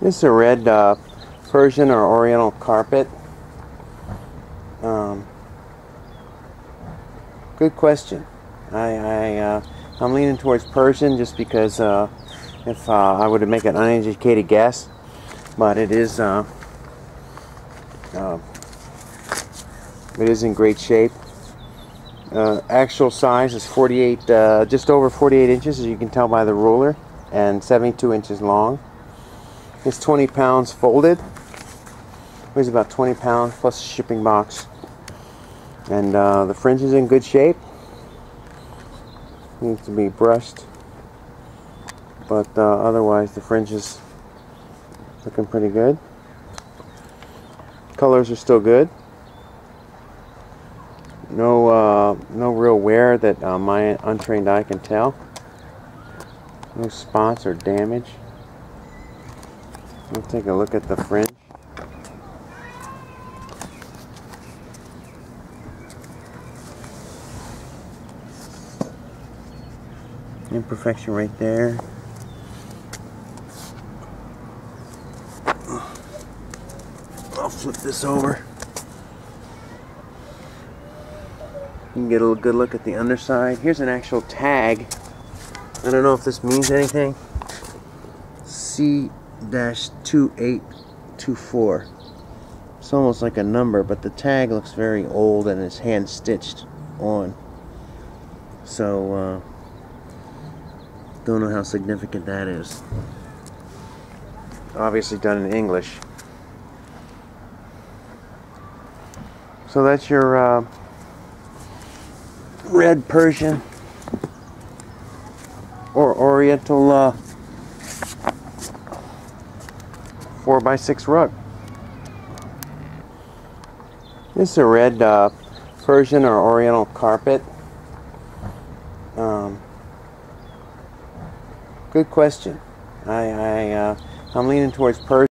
This is a red uh, Persian or Oriental carpet. Um, good question. I, I uh, I'm leaning towards Persian just because uh, if uh, I were to make an uneducated guess, but it is uh, uh, it is in great shape. Uh, actual size is 48, just over 48 inches, as you can tell by the ruler, and 72 inches long. It's 20 pounds folded. Weighs about 20 pounds plus shipping box. And uh, the fringe is in good shape. Needs to be brushed. But uh, otherwise the fringe is looking pretty good. Colors are still good. No, uh, no real wear that uh, my untrained eye can tell. No spots or damage. We'll take a look at the fringe. Imperfection right there. I'll flip this over. You can get a good look at the underside. Here's an actual tag. I don't know if this means anything. C 2824. It's almost like a number, but the tag looks very old and it's hand stitched on. So, uh, don't know how significant that is. Obviously done in English. So that's your uh, red Persian or Oriental uh, 4 by 6 rug. This is a red uh, Persian or Oriental carpet. Um, good question. I, I uh, I'm leaning towards Persian.